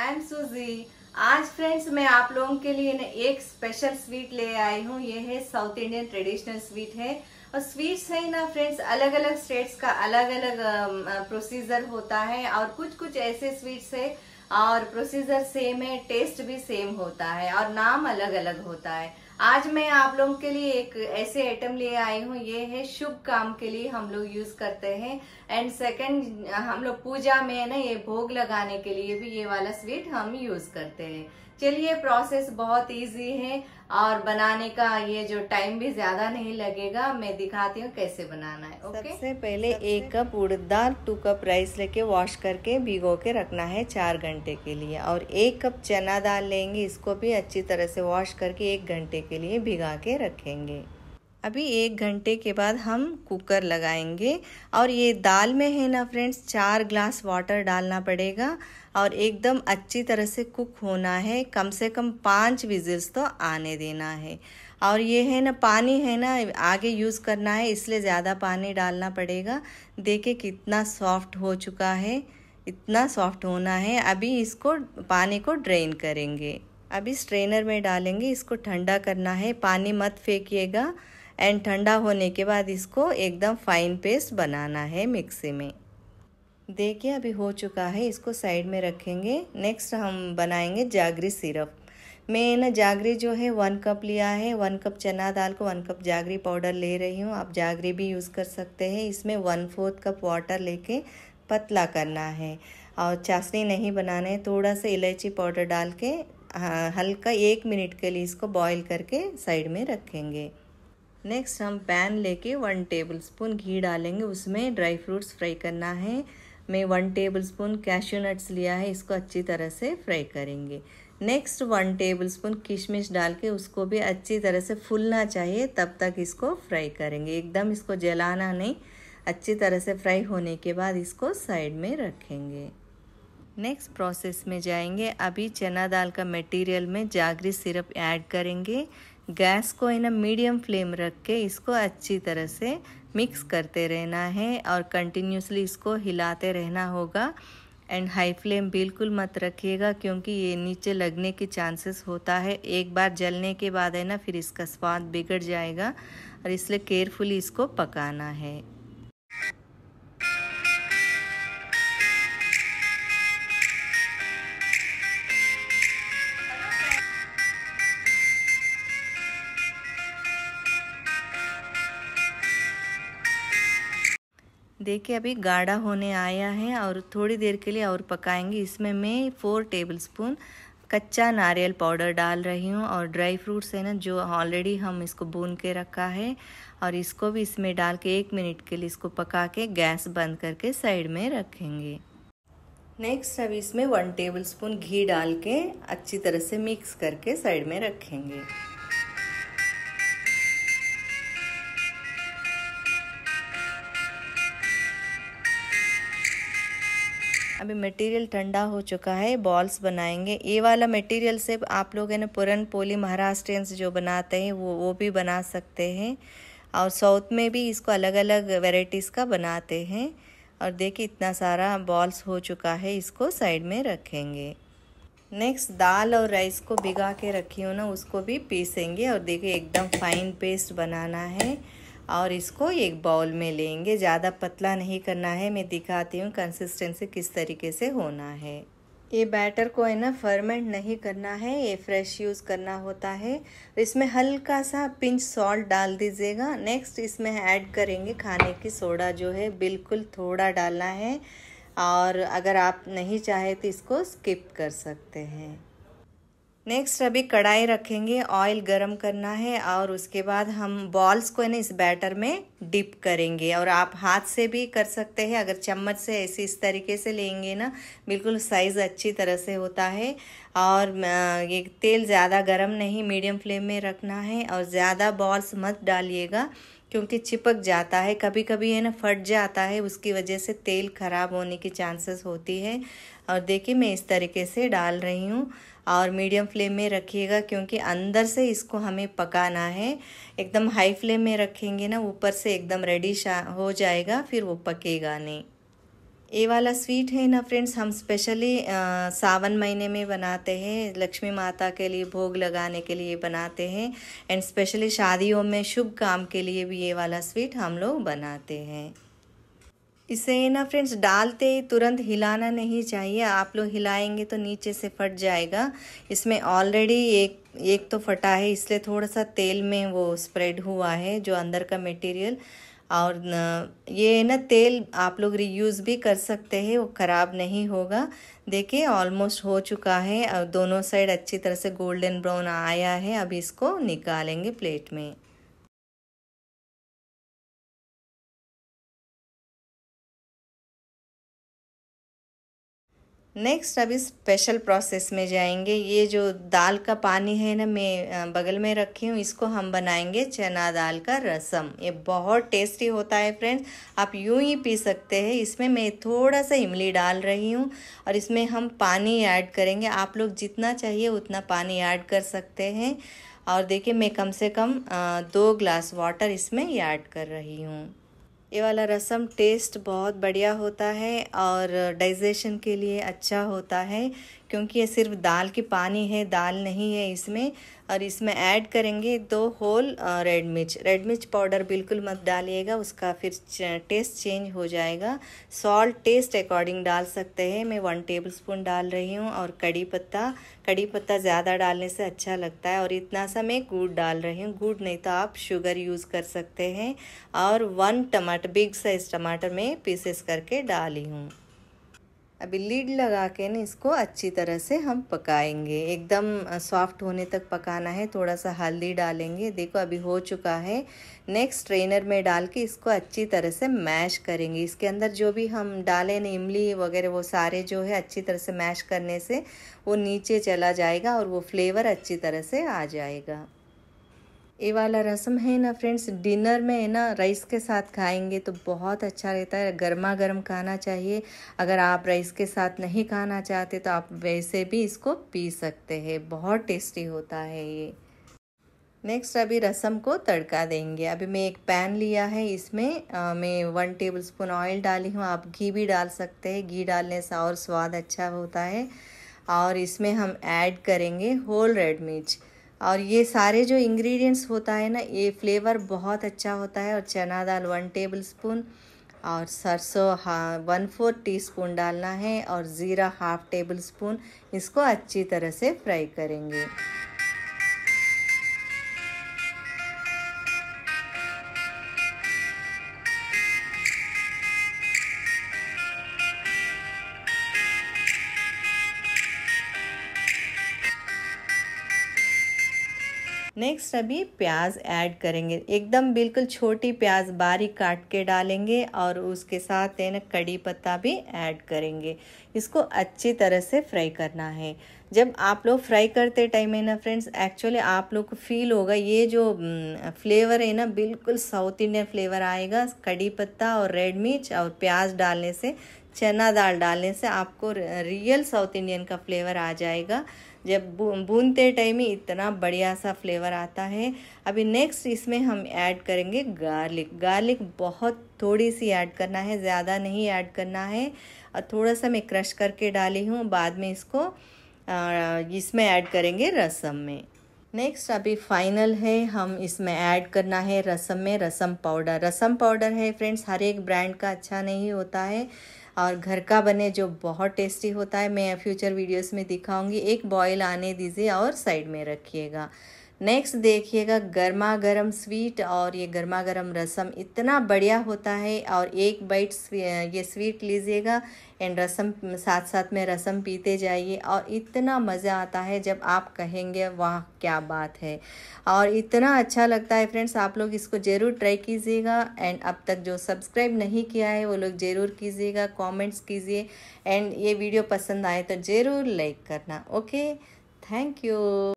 I am सुजी आज friends मैं आप लोगों के लिए ना एक स्पेशल स्वीट ले आई हूँ। ये है साउथ इंडियन ट्रेडिशनल स्वीट है। और स्वीट्स है ना फ्रेंड्स अलग अलग स्टेट्स का अलग अलग प्रोसीजर होता है। और कुछ कुछ ऐसे स्वीट्स है और प्रोसीजर सेम है टेस्ट भी सेम होता है और नाम अलग अलग होता है। आज मैं आप लोगों के लिए एक ऐसे आइटम ले आई हूँ, ये है शुभ काम के लिए हम लोग यूज़ करते हैं। एंड सेकंड हम लोग पूजा में है ना, ये भोग लगाने के लिए भी ये वाला स्वीट हम यूज़ करते हैं। चलिए प्रोसेस बहुत इजी है और बनाने का ये जो टाइम भी ज़्यादा नहीं लगेगा, मैं दिखाती हूँ कैसे बनाना है ओके सबसे पहले सबसे एक कप उड़द दाल टू कप राइस लेके वॉश करके भिगो के रखना है चार घंटे के लिए और एक कप चना दाल लेंगे, इसको भी अच्छी तरह से वॉश करके एक घंटे के लिए भिगा के रखेंगे। अभी एक घंटे के बाद हम कुकर लगाएँगे। और ये दाल में है ना फ्रेंड्स, चार ग्लास वाटर डालना पड़ेगा और एकदम अच्छी तरह से कुक होना है। कम से कम पाँच विजिल्स तो आने देना है। और ये है ना पानी है ना, आगे यूज़ करना है, इसलिए ज़्यादा पानी डालना पड़ेगा। देखे कितना सॉफ्ट हो चुका है, इतना सॉफ्ट होना है। अभी इसको पानी को ड्रेन करेंगे। अभी स्ट्रेनर में डालेंगे, इसको ठंडा करना है। पानी मत फेंकिएगा। एंड ठंडा होने के बाद इसको एकदम फाइन पेस्ट बनाना है मिक्सी में। देखिए, अभी हो चुका है। इसको साइड में रखेंगे। नेक्स्ट हम बनाएँगे जागरी सिरप मैं ना जागरी जो है वन कप लिया है। वन कप चना दाल को वन कप जागरी पाउडर ले रही हूँ। आप जागरी भी यूज़ कर सकते हैं। इसमें वन फोर्थ कप वाटर लेके पतला करना है। और चाशनी नहीं बनाना है। थोड़ा सा इलायची पाउडर डाल के हल्का एक मिनट के लिए इसको बॉईल करके साइड में रखेंगे। नेक्स्ट हम पैन लेके वन टेबल स्पून घी डालेंगे। उसमें ड्राई फ्रूट्स फ्राई करना है। मैं one tablespoon cashew nuts लिया है। इसको अच्छी तरह से फ्राई करेंगे। नेक्स्ट वन टेबल स्पून किशमिश डाल के उसको भी अच्छी तरह से फूलना चाहिए, तब तक इसको फ्राई करेंगे। एकदम इसको जलाना नहीं। अच्छी तरह से फ्राई होने के बाद इसको साइड में रखेंगे। नेक्स्ट प्रोसेस में जाएँगे। अभी चना दाल का मटेरियल में जागरी सिरप ऐड करेंगे। गैस को इन मीडियम फ्लेम रख के इसको अच्छी तरह से मिक्स करते रहना है और कंटिन्यूसली इसको हिलाते रहना होगा। एंड हाई फ्लेम बिल्कुल मत रखिएगा क्योंकि ये नीचे लगने के चांसेस होता है। एक बार जलने के बाद है ना, फिर इसका स्वाद बिगड़ जाएगा और इसलिए केयरफुली इसको पकाना है। देखिए, अभी गाढ़ा होने आया है और थोड़ी देर के लिए और पकाएँगे। इसमें मैं फोर टेबल स्पून कच्चा नारियल पाउडर डाल रही हूँ और ड्राई फ्रूट्स है ना, जो ऑलरेडी हम इसको भून के रखा है और इसको भी इसमें डाल के एक मिनट के लिए इसको पका के गैस बंद करके साइड में रखेंगे। नेक्स्ट अब इसमें वन टेबल स्पून घी डाल के अच्छी तरह से मिक्स करके साइड में रखेंगे। अभी मटेरियल ठंडा हो चुका है बॉल्स बनाएँगे। ये वाला मटेरियल से आप लोग है ना पुरन पोली महाराष्ट्रियंस जो बनाते हैं, वो वो भी बना सकते हैं। और साउथ में भी इसको अलग अलग वेराइटीज़ का बनाते हैं। और देखिए इतना सारा बॉल्स हो चुका है, इसको साइड में रखेंगे। नेक्स्ट दाल और राइस को भिगा के रखी हो ना, उसको भी पीसेंगे। और देखिए एकदम फाइन पेस्ट बनाना है। और इसको एक बाउल में लेंगे। ज़्यादा पतला नहीं करना है। मैं दिखाती हूँ कंसिस्टेंसी किस तरीके से होना है। ये बैटर को है ना फर्मेंट नहीं करना है। ये फ्रेश यूज़ करना होता है। इसमें हल्का सा पिंच सॉल्ट डाल दीजिएगा। नेक्स्ट इसमें ऐड करेंगे खाने की सोडा जो है। बिल्कुल थोड़ा डालना है। और अगर आप नहीं चाहे तो इसको स्किप कर सकते हैं। नेक्स्ट अभी कढ़ाई रखेंगे ऑयल गरम करना है और उसके बाद हम बॉल्स को है ना, इस बैटर में डिप करेंगे और आप हाथ से भी कर सकते हैं। अगर चम्मच से ऐसे इस तरीके से लेंगे ना, बिल्कुल साइज़ अच्छी तरह से होता है और ये तेल ज़्यादा गरम नहीं मीडियम फ्लेम में रखना है और ज़्यादा बॉल्स मत डालिएगा क्योंकि चिपक जाता है। कभी कभी है ना, फट जाता है, उसकी वजह से तेल ख़राब होने की चांसेस होती है। और देखिए, मैं इस तरीके से डाल रही हूँ। और मीडियम फ्लेम में रखिएगा क्योंकि अंदर से इसको हमें पकाना है। एकदम हाई फ्लेम में रखेंगे ना, ऊपर से एकदम रेडी हो जाएगा, फिर वो पकेगा नहीं। ये वाला स्वीट है ना फ्रेंड्स हम स्पेशली सावन महीने में बनाते हैं, लक्ष्मी माता के लिए भोग लगाने के लिए बनाते हैं एंड स्पेशली शादियों में शुभ काम के लिए भी ये वाला स्वीट हम लोग बनाते हैं। इसे ना फ्रेंड्स डालते ही तुरंत हिलाना नहीं चाहिए। आप लोग हिलाएँगे तो नीचे से फट जाएगा। इसमें ऑलरेडी एक एक तो फटा है, इसलिए थोड़ा सा तेल में वो स्प्रेड हुआ है, जो अंदर का मटेरियल और ये ना तेल आप लोग रीयूज़ भी कर सकते हैं, वो ख़राब नहीं होगा। देखिए ऑलमोस्ट हो चुका है। और दोनों साइड अच्छी तरह से गोल्डन ब्राउन आया है, अब इसको निकालेंगे प्लेट में। नेक्स्ट अब इस स्पेशल प्रोसेस में जाएँगे। ये जो दाल का पानी है ना, मैं बगल में रखी हूँ, इसको हम बनाएँगे चना दाल का रसम। ये बहुत टेस्टी होता है फ्रेंड्स आप यूँ ही पी सकते हैं। इसमें मैं थोड़ा सा इमली डाल रही हूँ और इसमें हम पानी ऐड करेंगे। आप लोग जितना चाहिए, उतना पानी ऐड कर सकते हैं। और देखिए, मैं कम से कम दो ग्लास वाटर इसमें ऐड कर रही हूँ। ये वाला रसम टेस्ट बहुत बढ़िया होता है और डाइजेशन के लिए अच्छा होता है। क्योंकि ये सिर्फ़ दाल की पानी है, दाल नहीं है इसमें, और इसमें ऐड करेंगे दो होल रेड मिर्च। रेड मिर्च पाउडर बिल्कुल मत डालिएगा, उसका फिर टेस्ट चेंज हो जाएगा। सॉल्ट टेस्ट अकॉर्डिंग डाल सकते हैं। मैं वन टेबल स्पून डाल रही हूँ और कड़ी पत्ता कड़ी पत्ता ज़्यादा डालने से अच्छा लगता है और इतना सा मैं गुड़ डाल रही हूँ। गुड़ नहीं तो आप शुगर यूज़ कर सकते हैं। और वन टमाटर बिग साइज़ टमाटर में पीसेस करके डाली हूँ। अभी लीड लगा के ना इसको अच्छी तरह से हम पकाएँगे। एकदम सॉफ्ट होने तक पकाना है थोड़ा सा हल्दी डालेंगे। देखो, अभी हो चुका है। नेक्स्ट ट्रेनर में डाल के इसको अच्छी तरह से मैश करेंगे। इसके अंदर जो भी हम डालें ना, इमली वगैरह, वो सारे जो है अच्छी तरह से मैश करने से वो नीचे चला जाएगा और वो फ्लेवर अच्छी तरह से आ जाएगा। ये वाला रसम है ना फ्रेंड्स डिनर में है ना राइस के साथ खाएँगे तो बहुत अच्छा रहता है। गर्मा गर्म खाना चाहिए। अगर आप राइस के साथ नहीं खाना चाहते तो आप वैसे भी इसको पी सकते हैं। बहुत टेस्टी होता है ये। नेक्स्ट अभी रसम को तड़का देंगे। अभी मैं एक पैन लिया है इसमें आ, मैं वन टेबल स्पून ऑयल डाली हूँ। आप घी भी डाल सकते हैं। घी डालने से और स्वाद अच्छा होता है। और इसमें हम ऐड करेंगे होल रेड मिर्च। और ये सारे जो इंग्रेडिएंट्स होता है ना, ये फ्लेवर बहुत अच्छा होता है और चना दाल वन टेबल स्पून और सरसों हाँ वन फोर टी स्पून डालना है और ज़ीरा हाफ़ टेबल स्पून इसको अच्छी तरह से फ्राई करेंगे। नेक्स्ट अभी प्याज ऐड करेंगे। एकदम बिल्कुल छोटी प्याज बारीक काट के डालेंगे और उसके साथ है ना कड़ी पत्ता भी ऐड करेंगे। इसको अच्छी तरह से फ्राई करना है। जब आप लोग फ्राई करते टाइम है ना फ्रेंड्स एक्चुअली आप लोग को फील होगा ये जो फ्लेवर है ना बिल्कुल साउथ इंडियन फ्लेवर आएगा। कड़ी पत्ता और रेड मिर्च और प्याज डालने से, चना दाल डालने से आपको रियल साउथ इंडियन का फ्लेवर आ जाएगा। जब भूनते टाइम ही इतना बढ़िया सा फ्लेवर आता है। अभी नेक्स्ट इसमें हम ऐड करेंगे गार्लिक गार्लिक बहुत थोड़ी सी ऐड करना है, ज़्यादा नहीं ऐड करना है। और थोड़ा सा मैं क्रश करके डाली हूँ, बाद में इसको इसमें ऐड करेंगे रसम में। नेक्स्ट अभी फाइनल है, हम इसमें ऐड करना है रसम में रसम पाउडर रसम पाउडर है फ्रेंड्स हर एक ब्रांड का अच्छा नहीं होता है और घर का बने जो बहुत टेस्टी होता है, मैं फ्यूचर वीडियोस में दिखाऊँगी। एक बॉयल आने दीजिए और साइड में रखिएगा। नेक्स्ट देखिएगा गर्मा गर्म स्वीट और ये गर्मा गर्म रसम इतना बढ़िया होता है और एक बाइट ये स्वीट लीजिएगा एंड रसम साथ साथ में रसम पीते जाइए और इतना मज़ा आता है जब आप कहेंगे, वाह, क्या बात है। और इतना अच्छा लगता है फ्रेंड्स आप लोग इसको ज़रूर ट्राई कीजिएगा एंड अब तक जो सब्सक्राइब नहीं किया है, वो लोग ज़रूर कीजिएगा कमेंट्स कीजिए एंड ये वीडियो पसंद आए तो ज़रूर लाइक करना ओके थैंक यू